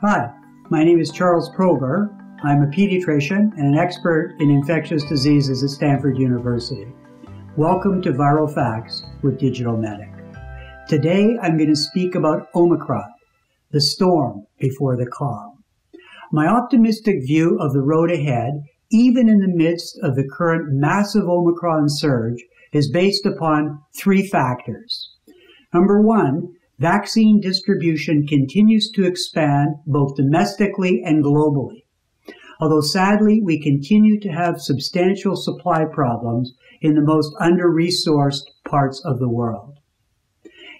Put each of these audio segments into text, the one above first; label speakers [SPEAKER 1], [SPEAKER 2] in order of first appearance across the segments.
[SPEAKER 1] Hi, my name is Charles Prober. I'm a pediatrician and an expert in infectious diseases at Stanford University. Welcome to Viral Facts with Digital Medic. Today I'm going to speak about Omicron, the storm before the calm. My optimistic view of the road ahead, even in the midst of the current massive Omicron surge, is based upon three factors. Number one, vaccine distribution continues to expand both domestically and globally. Although sadly, we continue to have substantial supply problems in the most under-resourced parts of the world.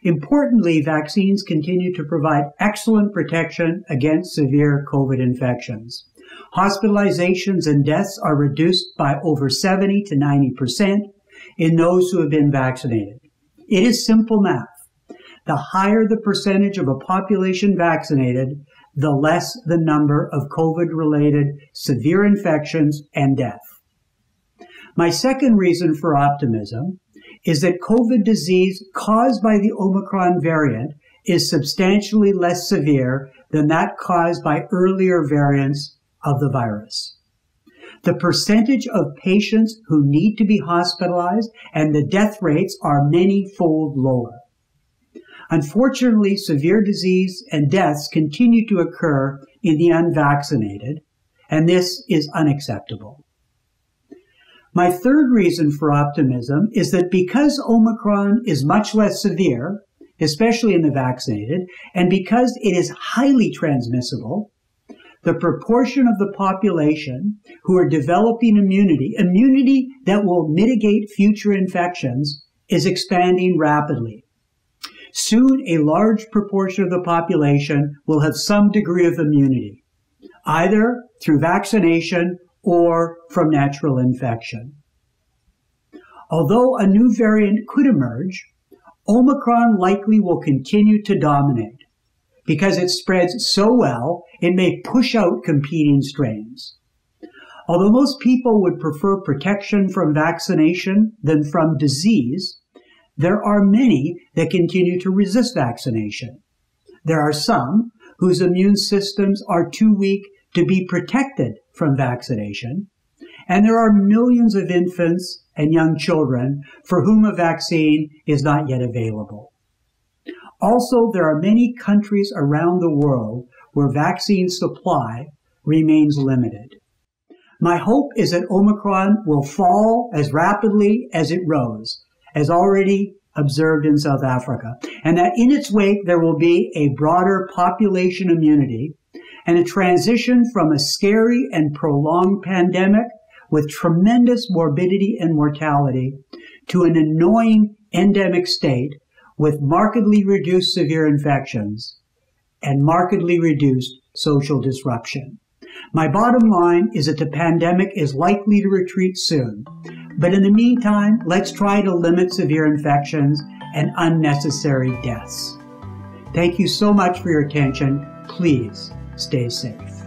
[SPEAKER 1] Importantly, vaccines continue to provide excellent protection against severe COVID infections. Hospitalizations and deaths are reduced by over 70 to 90 percent in those who have been vaccinated. It is simple math the higher the percentage of a population vaccinated, the less the number of COVID related severe infections and death. My second reason for optimism is that COVID disease caused by the Omicron variant is substantially less severe than that caused by earlier variants of the virus. The percentage of patients who need to be hospitalized and the death rates are many fold lower. Unfortunately, severe disease and deaths continue to occur in the unvaccinated, and this is unacceptable. My third reason for optimism is that because Omicron is much less severe, especially in the vaccinated, and because it is highly transmissible, the proportion of the population who are developing immunity, immunity that will mitigate future infections, is expanding rapidly. Soon, a large proportion of the population will have some degree of immunity, either through vaccination or from natural infection. Although a new variant could emerge, Omicron likely will continue to dominate. Because it spreads so well, it may push out competing strains. Although most people would prefer protection from vaccination than from disease, there are many that continue to resist vaccination. There are some whose immune systems are too weak to be protected from vaccination. And there are millions of infants and young children for whom a vaccine is not yet available. Also, there are many countries around the world where vaccine supply remains limited. My hope is that Omicron will fall as rapidly as it rose, as already observed in South Africa, and that in its wake there will be a broader population immunity and a transition from a scary and prolonged pandemic with tremendous morbidity and mortality to an annoying endemic state with markedly reduced severe infections and markedly reduced social disruption. My bottom line is that the pandemic is likely to retreat soon, but in the meantime, let's try to limit severe infections and unnecessary deaths. Thank you so much for your attention. Please stay safe.